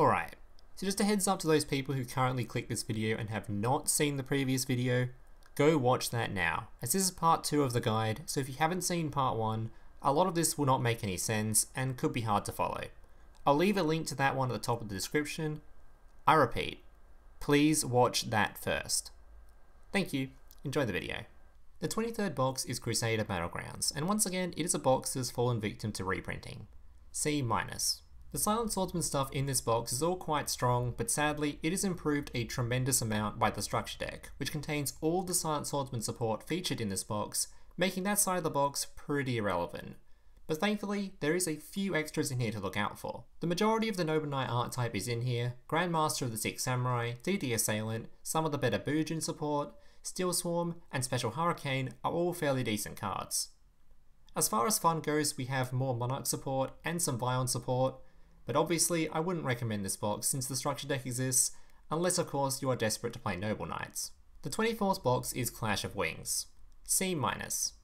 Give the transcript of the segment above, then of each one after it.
Alright, so just a heads up to those people who currently click this video and have not seen the previous video, go watch that now, as this is part 2 of the guide, so if you haven't seen part 1, a lot of this will not make any sense and could be hard to follow. I'll leave a link to that one at the top of the description. I repeat, please watch that first. Thank you, enjoy the video. The 23rd box is Crusader Battlegrounds, and once again it is a box that has fallen victim to reprinting. C-. The Silent Swordsman stuff in this box is all quite strong, but sadly it is improved a tremendous amount by the structure deck, which contains all the Silent Swordsman support featured in this box, making that side of the box pretty irrelevant. But thankfully, there is a few extras in here to look out for. The majority of the Noble Knight archetype is in here, Grandmaster of the Six Samurai, DD Assailant, some of the better Bujin support, Steel Swarm, and Special Hurricane are all fairly decent cards. As far as fun goes, we have more Monarch support and some Vylon support, but obviously I wouldn't recommend this box since the structure deck exists, unless of course you are desperate to play Noble Knights. The 24th box is Clash of Wings. C-. Minus.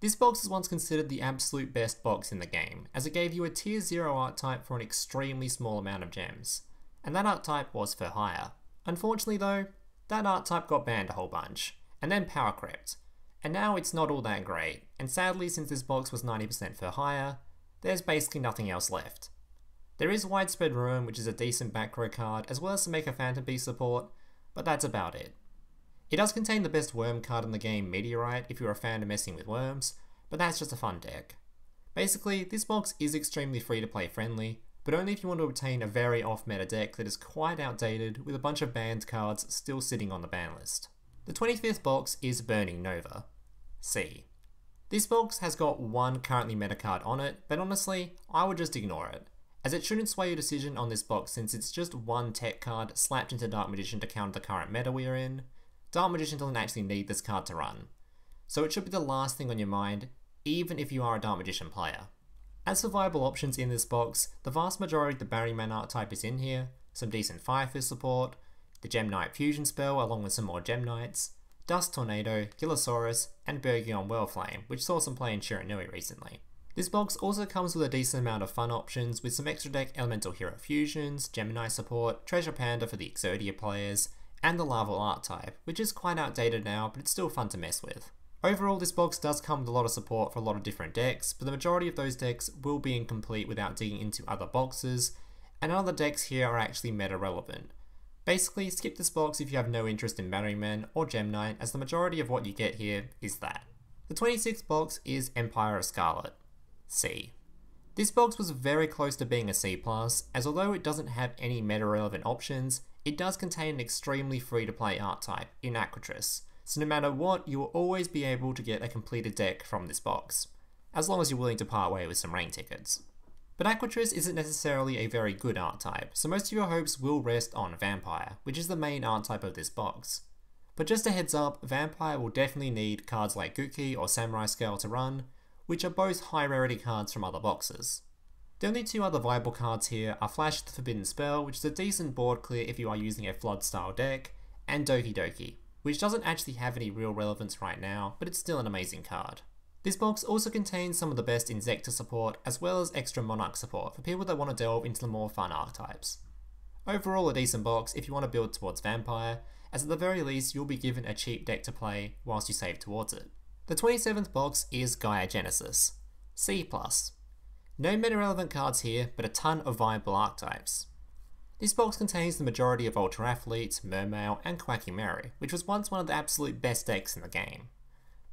This box is once considered the absolute best box in the game, as it gave you a tier 0 archetype for an extremely small amount of gems, and that archetype was Fur Hire. Unfortunately though, that archetype got banned a whole bunch, and then power crept, and now it's not all that great, and sadly since this box was 90% Fur Hire, there's basically nothing else left. There is Widespread Ruin, which is a decent back row card, as well as some Mecha Phantom Beast support, but that's about it. It does contain the best worm card in the game, Meteorite, if you're a fan of messing with worms, but that's just a fun deck. Basically, this box is extremely free to play friendly, but only if you want to obtain a very off-meta deck that is quite outdated with a bunch of banned cards still sitting on the ban list. The 25th box is Burning Nova. C. This box has got one currently meta card on it, but honestly, I would just ignore it, as it shouldn't sway your decision on this box since it's just one tech card slapped into Dark Magician to counter the current meta we are in. Dark Magician doesn't actually need this card to run, so it should be the last thing on your mind, even if you are a Dark Magician player. As for viable options in this box, the vast majority of the Batteryman archetype is in here, some decent Fire Fist support, the Gem Knight fusion spell along with some more Gem Knights, Dust Tornado, Gilasaurus, and Bergion Whirlflame, which saw some play in Shiranui recently. This box also comes with a decent amount of fun options with some extra deck Elemental Hero fusions, Gemini support, Treasure Panda for the Exodia players, and the Larval archetype, which is quite outdated now but it's still fun to mess with. Overall, this box does come with a lot of support for a lot of different decks, but the majority of those decks will be incomplete without digging into other boxes, and other decks here are actually meta relevant. Basically, skip this box if you have no interest in Batteryman or Gem Knight, as the majority of what you get here is that. The 26th box is Empire of Scarlet. C. This box was very close to being a C+, as although it doesn't have any meta relevant options, it does contain an extremely free to play art type in Aquaactress, so no matter what, you will always be able to get a completed deck from this box, as long as you're willing to part way with some rain tickets. But Aquaactress isn't necessarily a very good art type, so most of your hopes will rest on Vampire, which is the main art type of this box. But just a heads up, Vampire will definitely need cards like Guki or Samurai Scale to run, which are both high rarity cards from other boxes. The only two other viable cards here are Flash the Forbidden Spell, which is a decent board clear if you are using a Flood style deck, and Doki Doki, which doesn't actually have any real relevance right now, but it's still an amazing card. This box also contains some of the best Inzektor support, as well as extra Monarch support for people that want to delve into the more fun archetypes. Overall a decent box if you want to build towards Vampire, as at the very least you'll be given a cheap deck to play whilst you save towards it. The 27th box is Gaia Genesis. C+. No meta relevant cards here, but a ton of viable archetypes. This box contains the majority of Ultra Athletes, Mermail, and Quacky Mary, which was once one of the absolute best decks in the game.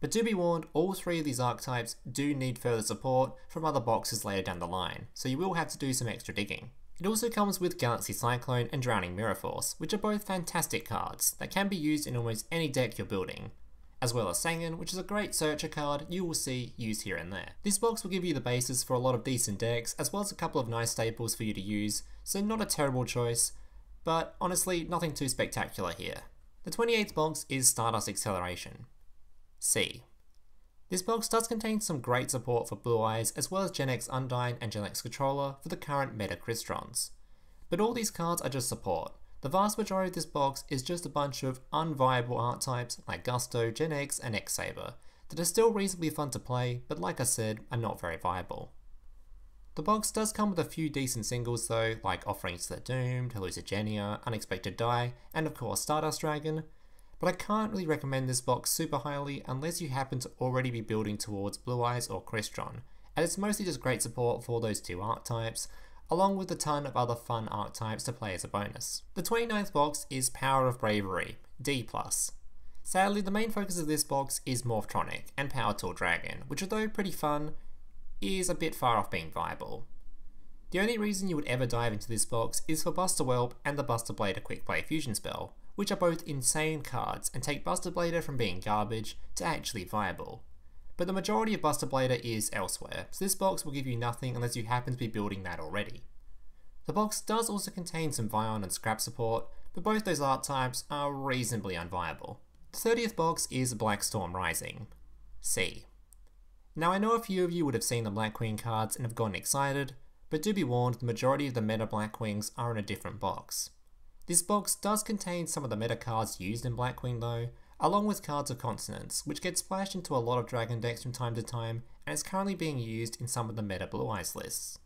But do be warned, all three of these archetypes do need further support from other boxes later down the line, so you will have to do some extra digging. It also comes with Galaxy Cyclone and Drowning Mirror Force, which are both fantastic cards that can be used in almost any deck you're building, as well as Sangan, which is a great searcher card you will see used here and there. This box will give you the basis for a lot of decent decks, as well as a couple of nice staples for you to use, so not a terrible choice, but honestly nothing too spectacular here. The 28th box is Stardust Acceleration. C. This box does contain some great support for Blue Eyes, as well as Genex Undine and Genex Controller for the current meta Crystrons. But all these cards are just support, the vast majority of this box is just a bunch of unviable archetypes like Gusto, Genex, and X-Saber that are still reasonably fun to play, but like I said, are not very viable. The box does come with a few decent singles though, like Offerings to the Doomed, Hallucigenia, Unexpected Die, and of course Stardust Dragon, but I can't really recommend this box super highly unless you happen to already be building towards Blue Eyes or Crystron, and it's mostly just great support for those two archetypes, along with a ton of other fun archetypes to play as a bonus. The 29th box is Power of Bravery, D+. Sadly, the main focus of this box is Morphtronic and Power Tool Dragon, which although pretty fun, is a bit far off being viable. The only reason you would ever dive into this box is for Buster Whelp and the Buster Blader Quick Play Fusion spell, which are both insane cards and take Buster Blader from being garbage to actually viable. But the majority of Buster Blader is elsewhere, so this box will give you nothing unless you happen to be building that already. The box does also contain some Vylon and Scrap support, but both those art types are reasonably unviable. The 30th box is Blackstorm Rising. C. Now I know a few of you would have seen the Blackwing cards and have gotten excited, but do be warned the majority of the meta Black Blackwings are in a different box. This box does contain some of the meta cards used in Blackwing though, along with Cards of Consonance, which get splashed into a lot of Dragon decks from time to time, and is currently being used in some of the meta Blue Eyes lists.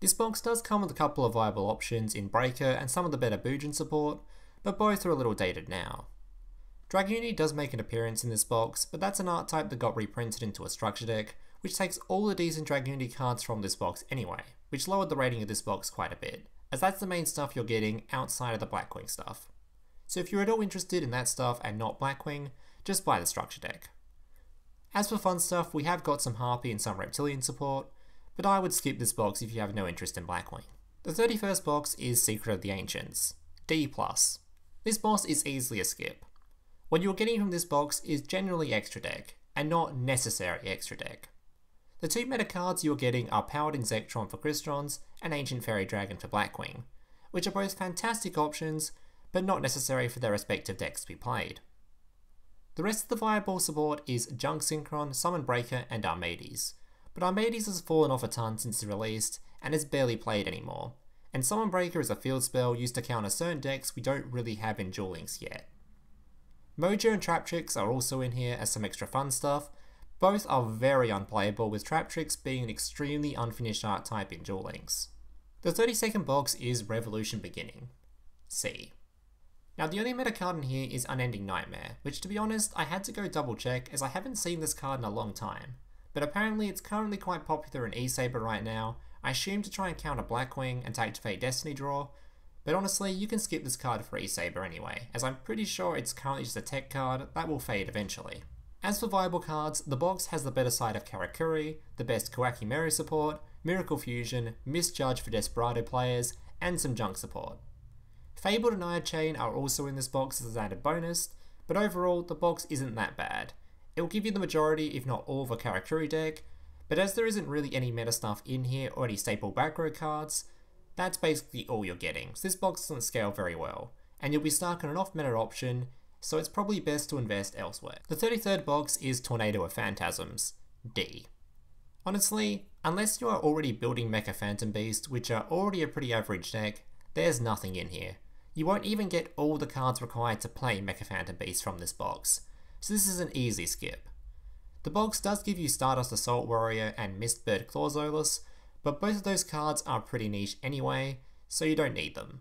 This box does come with a couple of viable options in Breaker and some of the better Bujin support, but both are a little dated now. Dragoon does make an appearance in this box, but that's an art type that got reprinted into a structure deck, which takes all the decent Dragoon cards from this box anyway, which lowered the rating of this box quite a bit, as that's the main stuff you're getting outside of the Blackwing stuff. So if you're at all interested in that stuff and not Blackwing, just buy the structure deck. As for fun stuff, we have got some Harpy and some Reptilian support, but I would skip this box if you have no interest in Blackwing. The 31st box is Secret of the Ancients, D+. This boss is easily a skip. What you're getting from this box is generally extra deck, and not necessary extra deck. The two meta cards you're getting are Powered Inzektron for Crystrons and Ancient Fairy Dragon for Blackwing, which are both fantastic options, but not necessary for their respective decks to be played. The rest of the viable support is Junk Synchron, Summon Breaker, and Armades, but Armades has fallen off a ton since it's released and is barely played anymore, and Summon Breaker is a field spell used to counter certain decks we don't really have in Duel Links yet. Mojo and Traptrix are also in here as some extra fun stuff. Both are very unplayable, with Traptrix being an extremely unfinished art type in Duel Links. The 32nd box is Revolution Beginning. C. Now the only meta card in here is Unending Nightmare, which to be honest I had to go double check as I haven't seen this card in a long time. But apparently it's currently quite popular in E-Saber right now, I assume to try and counter Blackwing and to activate Destiny Draw, but honestly, you can skip this card for E-Saber anyway, as I'm pretty sure it's currently just a tech card that will fade eventually. As for viable cards, the box has the better side of Karakuri, the best Kawaki Mary support, Miracle Fusion, Misjudge for Desperado players, and some junk support. Fabled and Iron Chain are also in this box as an added bonus, but overall the box isn't that bad. It will give you the majority, if not all, of a Karakuri deck, but as there isn't really any meta stuff in here or any staple back row cards, that's basically all you're getting, so this box doesn't scale very well, and you'll be stuck on an off-meta option, so it's probably best to invest elsewhere. The 33rd box is Tornado of Phantasms, D. Honestly, unless you are already building Mecha Phantom Beast, which are already a pretty average deck, there's nothing in here. You won't even get all the cards required to play Mecha Phantom Beast from this box, so this is an easy skip. The box does give you Stardust Assault Warrior and Mistbird Clausolas, but both of those cards are pretty niche anyway, so you don't need them.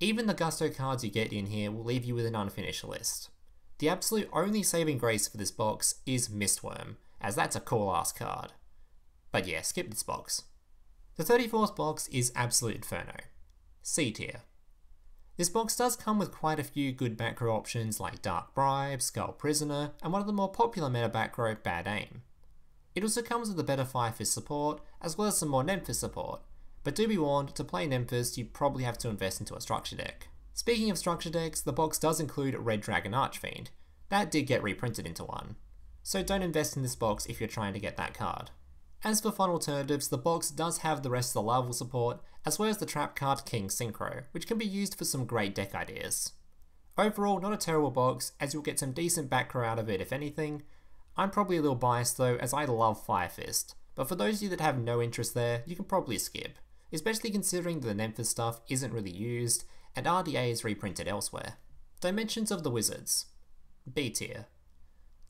Even the Gusto cards you get in here will leave you with an unfinished list. The absolute only saving grace for this box is Mist Wurm, as that's a cool ass card. But yeah, skip this box. The 34th box is Absolute Inferno. C tier. This box does come with quite a few good back row options like Dark Bribe, Skull Prisoner, and one of the more popular meta back row, Bad Aim. It also comes with a better Fire Fist support, as well as some more Nephthys support, but do be warned, to play Nephthys you probably have to invest into a structure deck. Speaking of structure decks, the box does include Red Dragon Archfiend. That did get reprinted into one. So don't invest in this box if you're trying to get that card. As for fun alternatives, the box does have the rest of the Larval support, as well as the trap card King Synchro, which can be used for some great deck ideas. Overall, not a terrible box, as you'll get some decent back row out of it if anything, I'm probably a little biased though, as I love Fire Fist, but for those of you that have no interest there, you can probably skip, especially considering that the Nephthys stuff isn't really used, and RDA is reprinted elsewhere. Dimensions of the Wizards. B tier.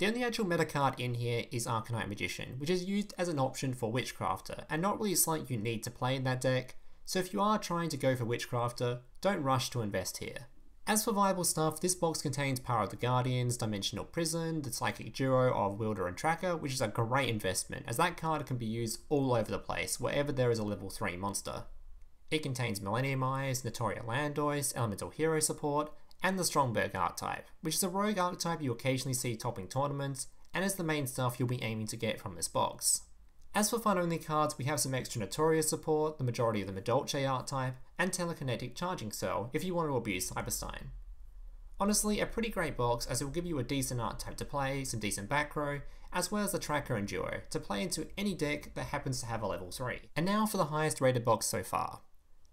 The only actual meta card in here is Arcanite Magician, which is used as an option for Witchcrafter, and not really something you need to play in that deck, so if you are trying to go for Witchcrafter, don't rush to invest here. As for viable stuff, this box contains Power of the Guardians, Dimensional Prison, the Psychic duo of Wielder and Tracker, which is a great investment, as that card can be used all over the place, wherever there is a level 3 monster. It contains Millennium Eyes, Notoria Landois, Elemental Hero support, and the Strongberg archetype, which is a rogue archetype you occasionally see topping tournaments, and is the main stuff you'll be aiming to get from this box. As for fun only cards, we have some extra Notorious support, the majority of the Madolche archetype, and Telekinetic Charging Cell if you want to abuse Cyberstein. Honestly, a pretty great box as it will give you a decent archetype to play, some decent back row, as well as the Tracker and Duo to play into any deck that happens to have a level 3. And now for the highest rated box so far.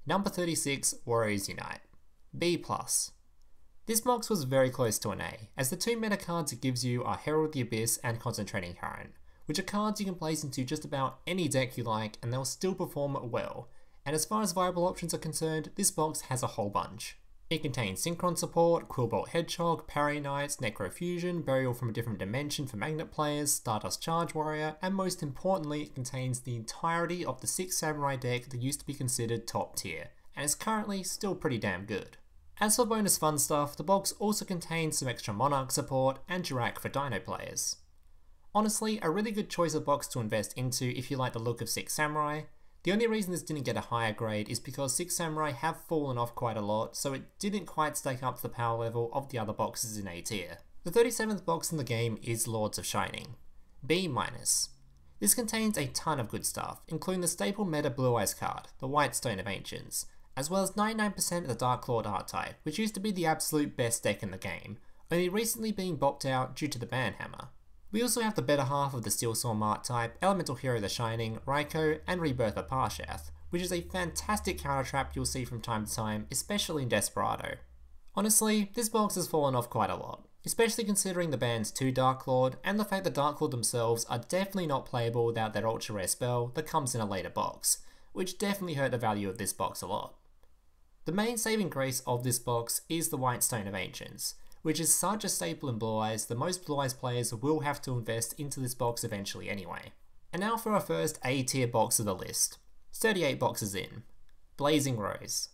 Number 36, Warriors Unite. B+. This box was very close to an A, as the two meta cards it gives you are Herald of the Abyss and Concentrating Current, which are cards you can place into just about any deck you like and they'll still perform well, and as far as viable options are concerned, this box has a whole bunch. It contains Synchron support, Quillbolt Hedgehog, Parry Knights, Necrofusion, Burial from a Different Dimension for Magnet players, Stardust Charge Warrior, and most importantly, it contains the entirety of the 6 Samurai deck that used to be considered top tier, and is currently still pretty damn good. As for bonus fun stuff, the box also contains some extra Monarch support and Jurrac for Dino players. Honestly, a really good choice of box to invest into if you like the look of Six Samurai. The only reason this didn't get a higher grade is because Six Samurai have fallen off quite a lot, so it didn't quite stack up to the power level of the other boxes in A tier. The 37th box in the game is Lords of Shining. B-. This contains a ton of good stuff, including the staple meta Blue Eyes card, the White Stone of Ancients, as well as 99% of the Dark Lord archetype, which used to be the absolute best deck in the game, only recently being bopped out due to the Banhammer. We also have the better half of the Steelswarm archetype, Elemental Hero The Shining, Raiko, and Rebirth of Parshath, which is a fantastic counter trap you'll see from time to time, especially in Desperado. Honestly, this box has fallen off quite a lot, especially considering the bans to Dark Lord, and the fact that Dark Lord themselves are definitely not playable without that ultra rare spell that comes in a later box, which definitely hurt the value of this box a lot. The main saving grace of this box is the White Stone of Ancients, which is such a staple in Blue Eyes that most Blue Eyes players will have to invest into this box eventually anyway. And now for our first A tier box of the list. 38 boxes in. Blazing Rose.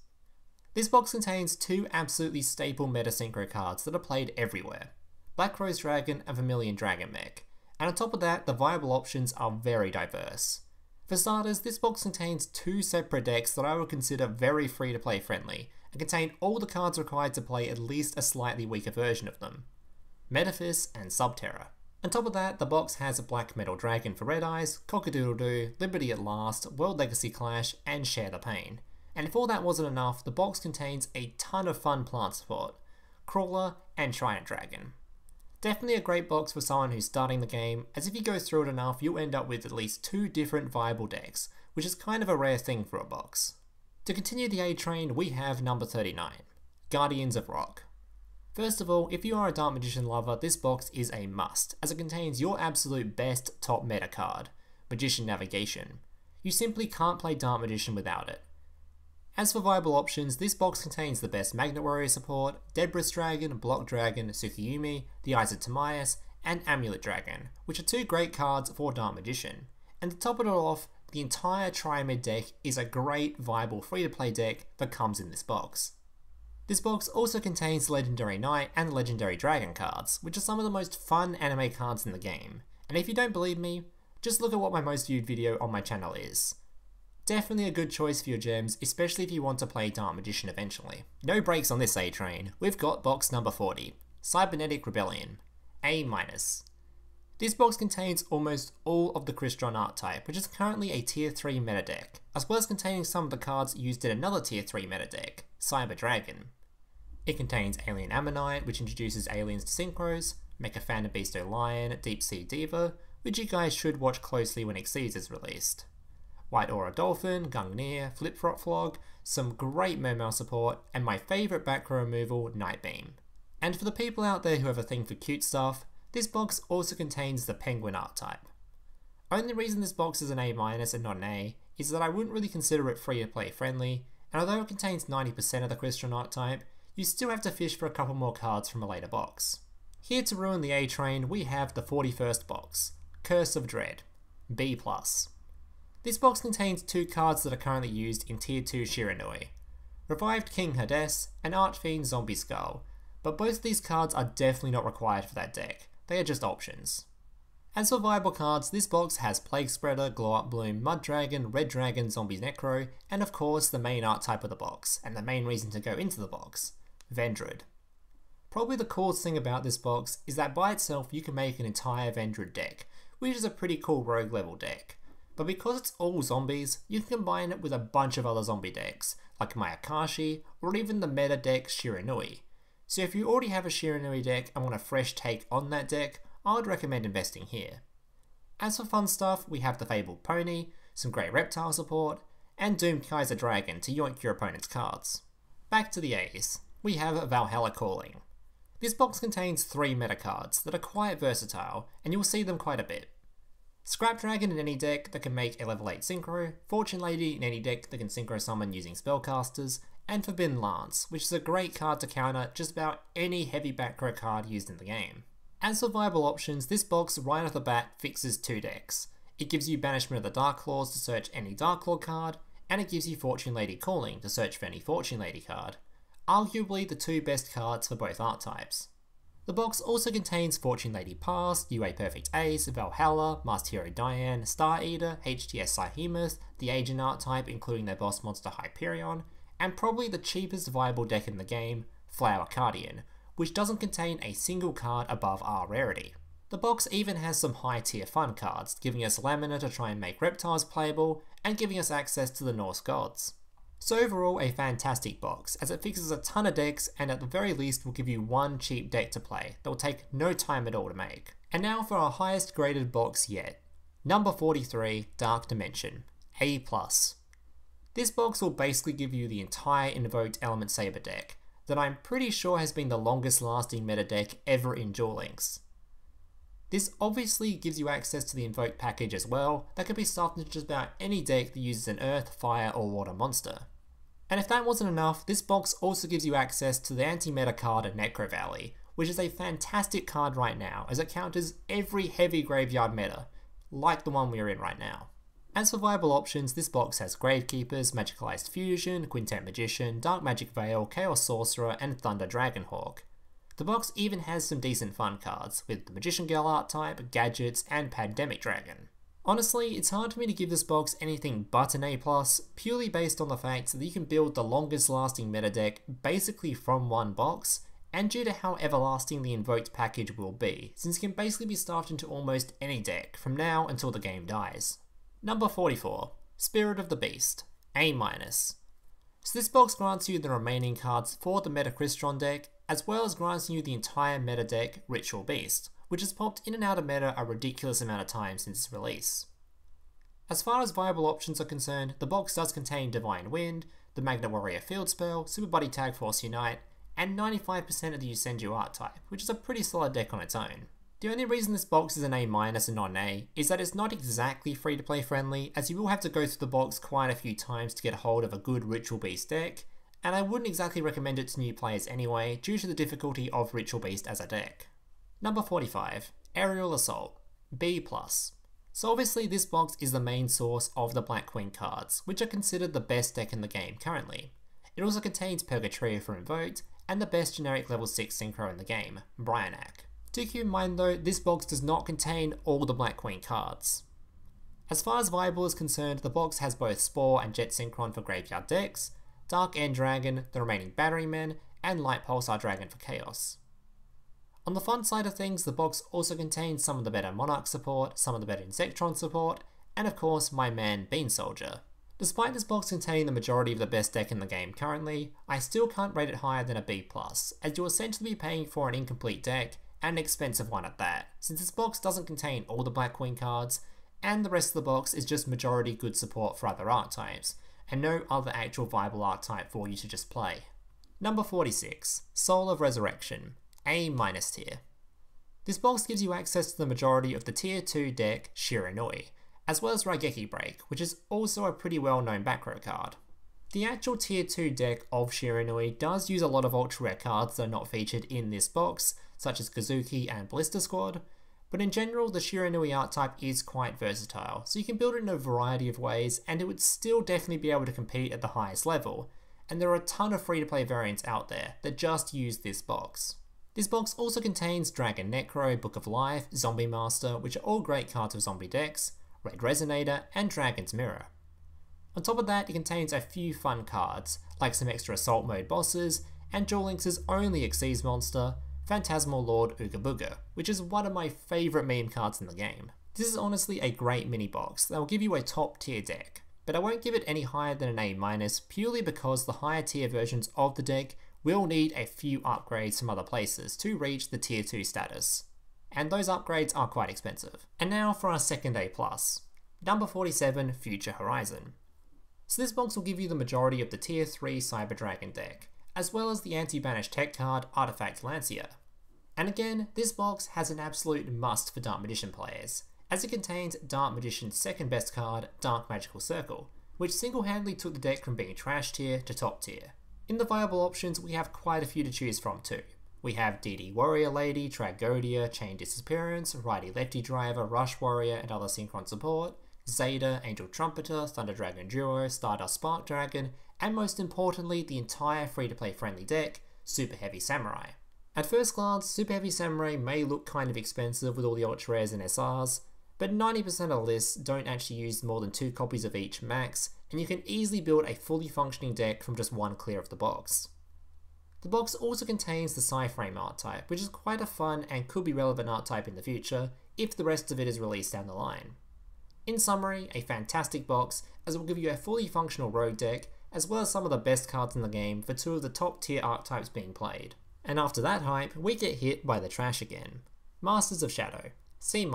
This box contains two absolutely staple meta synchro cards that are played everywhere. Black Rose Dragon and Vermilion Dragon Mech. And on top of that, the viable options are very diverse. For starters, this box contains two separate decks that I would consider very free to play friendly, and contain all the cards required to play at least a slightly weaker version of them. Metaphys and Subterror. On top of that, the box has a Black Metal Dragon for Red Eyes, Cockadoodle-Doo, Liberty at Last, World Legacy Clash, and Share the Pain. And if all that wasn't enough, the box contains a ton of fun plant support, Crawler, and Trident Dragon. Definitely a great box for someone who's starting the game, as if you go through it enough, you'll end up with at least two different viable decks, which is kind of a rare thing for a box. To continue the A train, we have number 39, Guardians of Rock. First of all, if you are a Dark Magician lover, this box is a must, as it contains your absolute best top meta card, Magician Navigation. You simply can't play Dark Magician without it. As for viable options, this box contains the best Magnet Warrior support, Debris Dragon, Block Dragon, Tsukuyomi, the Eyes of Timaeus, and Amulet Dragon, which are two great cards for Dark Magician. And to top it all off, the entire Triamid deck is a great, viable free-to-play deck that comes in this box. This box also contains Legendary Knight and Legendary Dragon cards, which are some of the most fun anime cards in the game. And if you don't believe me, just look at what my most viewed video on my channel is. Definitely a good choice for your gems, especially if you want to play Dark Magician eventually. No breaks on this A train, we've got box number 40, Cybernetic Rebellion, A-. Minus. This box contains almost all of the Crystron archetype, which is currently a tier 3 meta deck, as well as containing some of the cards used in another tier 3 meta deck, Cyber Dragon. It contains Alien Ammonite, which introduces aliens to synchros, Mecha Phantom Beasto Lion, Deep Sea Diva, which you guys should watch closely when Xyz is released. White Aura Dolphin, Gungnir, Flip Flop Flog, some great Mermail support, and my favourite back row removal, Nightbeam. And for the people out there who have a thing for cute stuff, this box also contains the Penguin archetype. Only reason this box is an A- and not an A is that I wouldn't really consider it free to play friendly, and although it contains 90% of the Crystron archetype, you still have to fish for a couple more cards from a later box. Here to ruin the A train, we have the 41st box, Curse of Dread, B+. This box contains two cards that are currently used in Tier 2 Shiranui, Revived King Hades and Archfiend Zombie Skull, but both of these cards are definitely not required for that deck, they are just options. As for viable cards, this box has Plague Spreader, Glow Up Bloom, Mud Dragon, Red Dragon, Zombie Necro, and of course the main archetype of the box, and the main reason to go into the box, Vendread. Probably the coolest thing about this box is that by itself you can make an entire Vendread deck, which is a pretty cool rogue level deck. But because it's all zombies, you can combine it with a bunch of other zombie decks, like Mayakashi, or even the meta deck Shiranui. So if you already have a Shiranui deck and want a fresh take on that deck, I would recommend investing here. As for fun stuff, we have the Fabled Pony, some great reptile support, and Doomed Kaiser Dragon to yoink your opponent's cards. Back to the A's. We have Valhalla Calling. This box contains three meta cards that are quite versatile, and you will see them quite a bit. Scrap Dragon in any deck that can make a level 8 synchro, Fortune Lady in any deck that can synchro summon using spellcasters, and Forbidden Lance, which is a great card to counter just about any heavy back row card used in the game. As for viable options, this box right off the bat fixes two decks. It gives you Banishment of the Dark Claws to search any Dark Claw card, and it gives you Fortune Lady Calling to search for any Fortune Lady card. Arguably the two best cards for both archetypes. The box also contains Fortune Lady Past, UA Perfect Ace, Valhalla, Master Hero Diane, Star Eater, HTS Psyhemuth, the Agent archetype including their boss monster Hyperion, and probably the cheapest viable deck in the game, Flower Cardian, which doesn't contain a single card above R rarity. The box even has some high tier fun cards, giving us Lamina to try and make reptiles playable, and giving us access to the Norse gods. So overall, a fantastic box, as it fixes a ton of decks and at the very least will give you one cheap deck to play that will take no time at all to make. And now for our highest graded box yet. Number 43, Dark Dimension, A+. This box will basically give you the entire Invoked Element Saber deck, that I'm pretty sure has been the longest lasting meta deck ever in Duel Links. This obviously gives you access to the Invoke package as well, that can be stuffed into just about any deck that uses an Earth, Fire or Water monster. And if that wasn't enough, this box also gives you access to the anti-meta card Necro Valley, which is a fantastic card right now, as it counters every heavy graveyard meta, like the one we are in right now. As for viable options, this box has Gravekeepers, Magicalized Fusion, Quintet Magician, Dark Magic Veil, Chaos Sorcerer, and Thunder Dragonhawk. The box even has some decent fun cards, with the Magician Girl archetype, gadgets, and Pandemic Dragon. Honestly, it's hard for me to give this box anything but an A+, purely based on the fact that you can build the longest lasting meta deck basically from one box, and due to how everlasting the invoked package will be, since it can basically be stuffed into almost any deck from now until the game dies. Number 44, Spirit of the Beast, A-. So this box grants you the remaining cards for the Metacrystron deck, as well as granting you the entire meta deck Ritual Beast, which has popped in and out of meta a ridiculous amount of times since its release. As far as viable options are concerned, the box does contain Divine Wind, the Magnet Warrior Field Spell, Super Buddy Tag Force Unite, and 95% of the Yosenju archetype, which is a pretty solid deck on its own. The only reason this box is an A- and not an A is that it's not exactly free to play friendly, as you will have to go through the box quite a few times to get a hold of a good Ritual Beast deck, and I wouldn't exactly recommend it to new players anyway, due to the difficulty of Ritual Beast as a deck. Number 45, Aerial Assault, B+. So obviously this box is the main source of the Blackwing cards, which are considered the best deck in the game currently. It also contains Purgatrio for Invoked, and the best generic level 6 synchro in the game, Brionac. Do keep in mind though, this box does not contain all the Blackwing cards. As far as viable is concerned, the box has both Spore and Jet Synchron for graveyard decks, Dark End Dragon, the remaining Batterymen, and Light Pulsar Dragon for Chaos. On the fun side of things, the box also contains some of the better Monarch support, some of the better Inzektor support, and of course my man Bean Soldier. Despite this box containing the majority of the best deck in the game currently, I still can't rate it higher than a B+, as you'll essentially be paying for an incomplete deck, and an expensive one at that, since this box doesn't contain all the Blackwing cards, and the rest of the box is just majority good support for other archetypes, and no other actual viable archetype for you to just play. Number 46, Soul of Resurrection, A- minus tier. This box gives you access to the majority of the tier 2 deck Shiranui, as well as Raigeki Break, which is also a pretty well known back row card. The actual tier 2 deck of Shiranui does use a lot of ultra rare cards that are not featured in this box, such as Kazuki and Ballista Squad, but in general the Shiranui art type is quite versatile, so you can build it in a variety of ways and it would still definitely be able to compete at the highest level, and there are a ton of free to play variants out there that just use this box. This box also contains Dragon Necro, Book of Life, Zombie Master, which are all great cards of zombie decks, Red Resonator, and Dragon's Mirror. On top of that, it contains a few fun cards, like some extra Assault Mode bosses, and Duel Links' only Xyz monster, Phantasmal Lord Ooga which is one of my favourite meme cards in the game. This is honestly a great mini box that will give you a top tier deck, but I won't give it any higher than an A- minus purely because the higher tier versions of the deck will need a few upgrades from other places to reach the tier 2 status. And those upgrades are quite expensive. And now for our second A+. plus, Number 47, Future Horizon. So this box will give you the majority of the tier 3 Cyber Dragon deck, as well as the anti-banish tech card Artifact Lancier. And again, this box has an absolute must for Dark Magician players, as it contains Dark Magician's second best card, Dark Magical Circle, which single-handedly took the deck from being trash tier to top tier. In the viable options, we have quite a few to choose from too. We have DD Warrior Lady, Tragoedia, Chain Disappearance, Righty Lefty Driver, Rush Warrior, and other Synchron support, Zeta, Angel Trumpeter, Thunder Dragon Duo, Stardust Spark Dragon, and most importantly, the entire free to play friendly deck, Super Heavy Samurai. At first glance, Super Heavy Samurai may look kind of expensive with all the ultra rares and SRs, but 90% of lists don't actually use more than two copies of each max, and you can easily build a fully functioning deck from just one clear of the box. The box also contains the Cyframe art type, which is quite a fun and could be relevant art type in the future, if the rest of it is released down the line. In summary, a fantastic box, as it will give you a fully functional rogue deck, as well as some of the best cards in the game for two of the top tier archetypes being played. And after that hype, we get hit by the trash again. Masters of Shadow, C-.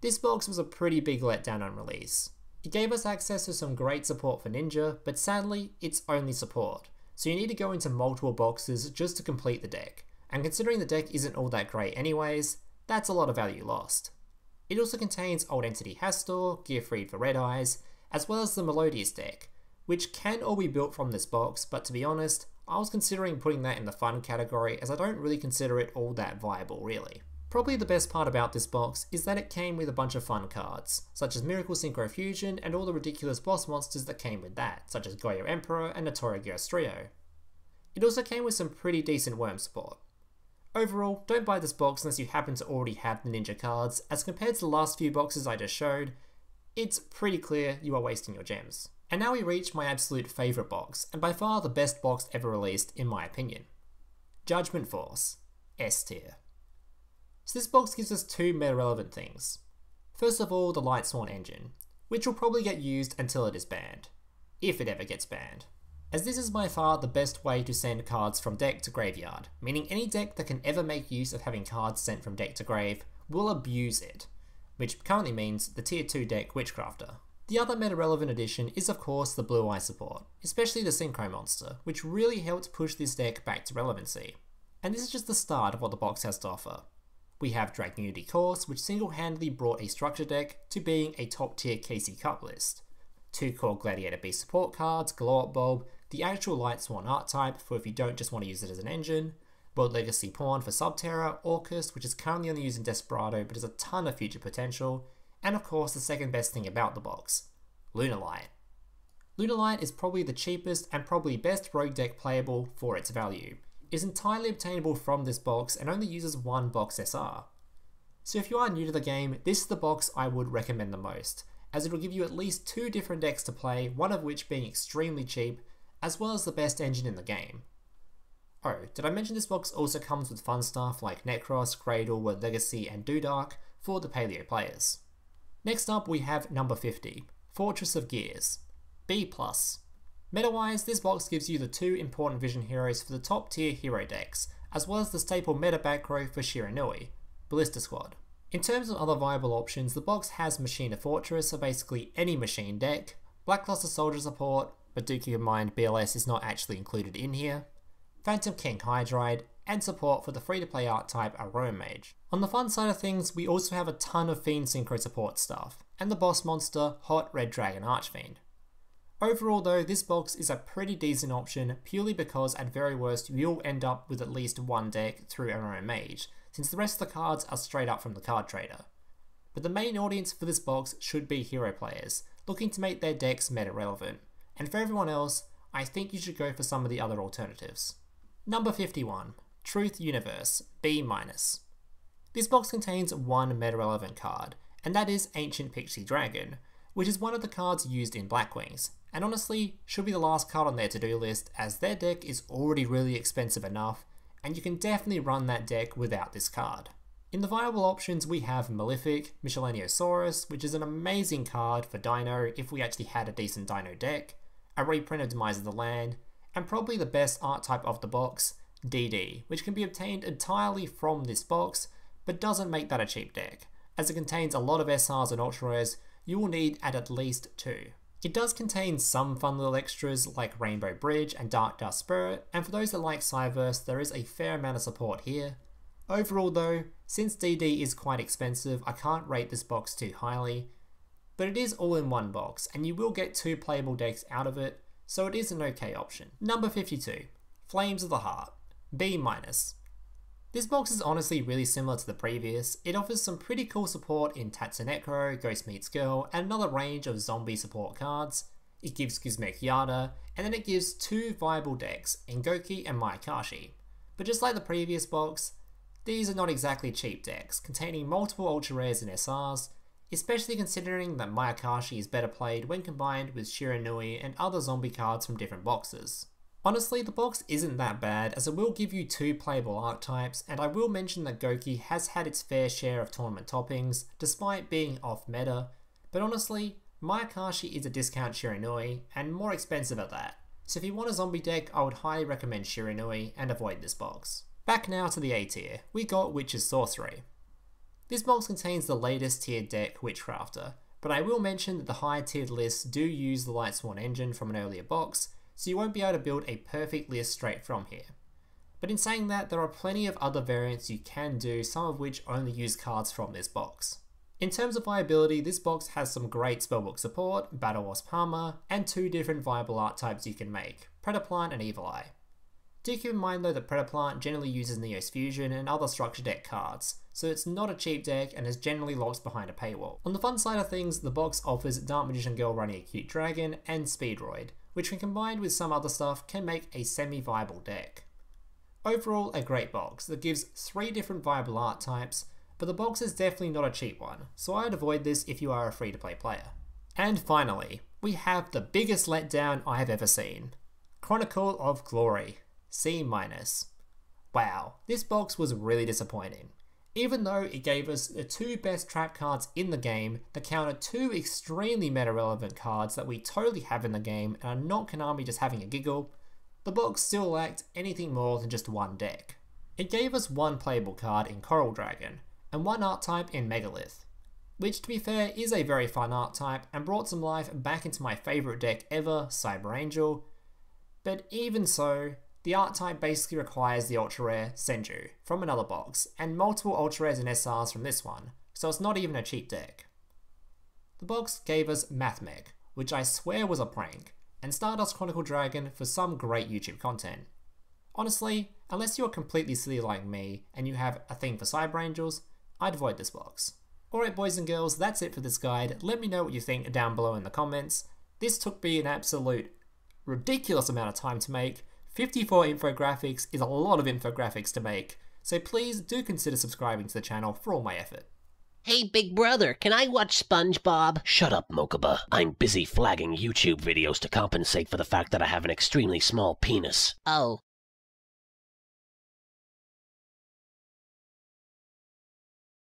This box was a pretty big letdown on release. It gave us access to some great support for Ninja, but sadly, it's only support, so you need to go into multiple boxes just to complete the deck, and considering the deck isn't all that great anyways, that's a lot of value lost. It also contains Old Entity Hastur, Gearfried for Red Eyes, as well as the Melodious deck, which can all be built from this box, but to be honest, I was considering putting that in the fun category as I don't really consider it all that viable really. Probably the best part about this box is that it came with a bunch of fun cards, such as Miracle Synchro Fusion and all the ridiculous boss monsters that came with that, such as Goyo Emperor and Notorio Trio. It also came with some pretty decent worm support. Overall, don't buy this box unless you happen to already have the ninja cards, as compared to the last few boxes I just showed, it's pretty clear you are wasting your gems. And now we reach my absolute favourite box, and by far the best box ever released in my opinion. Judgment Force, S tier. So this box gives us two meta relevant things. First of all, the Lightsworn engine, which will probably get used until it is banned. If it ever gets banned. As this is by far the best way to send cards from deck to graveyard, meaning any deck that can ever make use of having cards sent from deck to grave will abuse it, which currently means the tier 2 deck Witchcrafter. The other meta relevant addition is of course the Blue Eye support, especially the Synchro Monster, which really helped push this deck back to relevancy. And this is just the start of what the box has to offer. We have Dragunity Course, which single-handedly brought a structure deck to being a top tier KC Cup list. Two core Gladiator Beast support cards, Glow Up Bulb, the actual Lightsworn art type for if you don't just want to use it as an engine, World Legacy Pawn for Subterror, Orcus, which is currently only used in Desperado but has a ton of future potential, and of course the second best thing about the box, Lunalight. Lunalight is probably the cheapest and probably best rogue deck playable for its value is entirely obtainable from this box and only uses one box SR. So if you are new to the game, this is the box I would recommend the most, as it will give you at least two different decks to play, one of which being extremely cheap, as well as the best engine in the game. Oh, did I mention this box also comes with fun stuff like Necros, Cradle, World Legacy, and Doodark for the Paleo players. Next up we have number 50, Fortress of Gears, B+. Meta-wise, this box gives you the two important vision heroes for the top tier hero decks, as well as the staple meta back row for Shiranui, Ballista Squad. In terms of other viable options, the box has Machina Fortress, so basically any machine deck, Black Luster Soldier support, but do keep in mind BLS is not actually included in here, Phantom King Hydride, and support for the free-to-play art type Aromage. On the fun side of things, we also have a ton of Fiend Synchro support stuff, and the boss monster Hot Red Dragon Archfiend. Overall though, this box is a pretty decent option purely because at very worst you'll end up with at least one deck through Aromage, since the rest of the cards are straight up from the card trader. But the main audience for this box should be hero players, looking to make their decks meta relevant, and for everyone else, I think you should go for some of the other alternatives. Number 51, Truth Universe, B-. This box contains one meta relevant card, and that is Ancient Pixie Dragon, which is one of the cards used in Blackwings, and honestly should be the last card on their to-do list as their deck is already really expensive enough, and you can definitely run that deck without this card. In the viable options we have Malefic, Miscellaneosaurus, which is an amazing card for Dino if we actually had a decent Dino deck, a reprint of Demise of the Land, and probably the best art type of the box, DD, which can be obtained entirely from this box, but doesn't make that a cheap deck, as it contains a lot of SRs and Ultra Rares you will need at at least two. It does contain some fun little extras like Rainbow Bridge and Dark Dust Spirit, and for those that like Cyberse, there is a fair amount of support here. Overall though, since DD is quite expensive, I can't rate this box too highly, but it is all in one box, and you will get two playable decks out of it, so it is an okay option. Number 52, Flames of the Heart, B-. Minus. This box is honestly really similar to the previous, it offers some pretty cool support in Tatsuneko, Ghost Meets Girl, and another range of zombie support cards. It gives Guzmek Yada, and then it gives two viable decks, Engoki and Mayakashi. But just like the previous box, these are not exactly cheap decks, containing multiple ultra rares and SRs, especially considering that Mayakashi is better played when combined with Shiranui and other zombie cards from different boxes. Honestly, the box isn't that bad as it will give you two playable archetypes, and I will mention that Goki has had its fair share of tournament toppings, despite being off meta, but honestly, Mayakashi is a discount Shiranui, and more expensive at that. So if you want a zombie deck, I would highly recommend Shiranui and avoid this box. Back now to the A tier, we got Witch's Sorcery. This box contains the latest tiered deck, Witchcrafter, but I will mention that the higher tiered lists do use the Lightsworn engine from an earlier box, so you won't be able to build a perfect list straight from here. But in saying that, there are plenty of other variants you can do, some of which only use cards from this box. In terms of viability, this box has some great spellbook support, Battle Wasp and two different viable art types you can make, Predaplant and Evil Eye. Do keep in mind though that Predaplant generally uses Neos Fusion and other structure deck cards, so it's not a cheap deck and is generally locked behind a paywall. On the fun side of things, the box offers Dark Magician Girl running a cute dragon and Speedroid, which when combined with some other stuff can make a semi-viable deck. Overall, a great box that gives three different viable art types, but the box is definitely not a cheap one, so I'd avoid this if you are a free-to-play player. And finally, we have the biggest letdown I have ever seen. Chronicle of Glory, C-. Wow, this box was really disappointing even though it gave us the two best trap cards in the game that counter two extremely meta relevant cards that we totally have in the game and are not Konami just having a giggle, the box still lacked anything more than just one deck. It gave us one playable card in Coral Dragon, and one art type in Megalith, which to be fair is a very fun art type and brought some life back into my favourite deck ever, Cyber Angel, but even so, the art type basically requires the ultra rare Senju from another box, and multiple ultra rares and SRs from this one, so it's not even a cheap deck. The box gave us Mathmech, which I swear was a prank, and Stardust Chronicle Dragon for some great YouTube content. Honestly, unless you're completely silly like me and you have a thing for Cyber Angels, I'd avoid this box. Alright boys and girls, that's it for this guide. Let me know what you think down below in the comments. This took me an absolute ridiculous amount of time to make, 54 infographics is a lot of infographics to make, so please do consider subscribing to the channel for all my effort. Hey, big brother, can I watch SpongeBob? Shut up, Mokuba. I'm busy flagging YouTube videos to compensate for the fact that I have an extremely small penis. Oh.